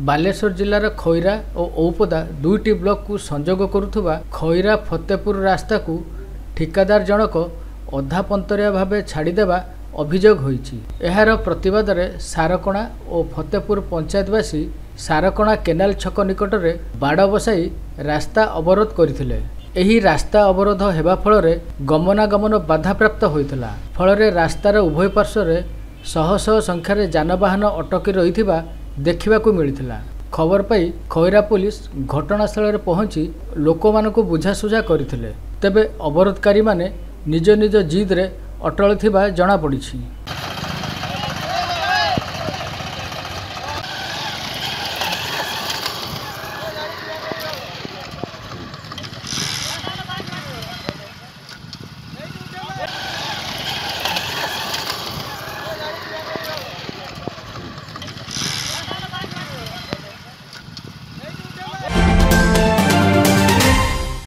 ବାଲେଶ୍ୱର ଜିଲ୍ଲାର ଖଇରା ଓ ଔପଦା ଦୁଇଟି ବ୍ଲକକୁ ସଂଯୋଗ କରୁଥିବା ଖଇରା ଫତେପୁର ରାସ୍ତାକୁ ଠିକାଦାର ଜଣକ ଅଧାପନ୍ତରିଆ ଭାବେ ଛାଡ଼ିଦେବା ଅଭିଯୋଗ ହୋଇଛି। ଏହାର ପ୍ରତିବାଦରେ ସାରକଣା ଓ ଫତେପୁର ପଞ୍ଚାୟତବାସୀ ସାରକଣା କେନାଲ ଛକ ନିକଟରେ ବାଡ଼ ବସାଇ ରାସ୍ତା ଅବରୋଧ କରିଥିଲେ। ଏହି ରାସ୍ତା ଅବରୋଧ ହେବା ଫଳରେ ଗମନାଗମନ ବାଧାପ୍ରାପ୍ତ ହୋଇଥିଲା। ଫଳରେ ରାସ୍ତାର ଉଭୟ ପାର୍ଶ୍ୱରେ ଶହ ଶହ ସଂଖ୍ୟାରେ ଯାନବାହନ ଅଟକି ରହିଥିବା ଦେଖିବାକୁ ମିଳିଥିଲା। ଖବର ପାଇ ଖଇରା ପୋଲିସ ଘଟଣାସ୍ଥଳରେ ପହଞ୍ଚି ଲୋକମାନଙ୍କୁ ବୁଝାସୁଝା କରିଥିଲେ। ତେବେ ଅବରୋଧକାରୀମାନେ ନିଜ ନିଜ ଜିଦ୍ରେ ଅଟଳ ଥିବା ଜଣାପଡ଼ିଛି।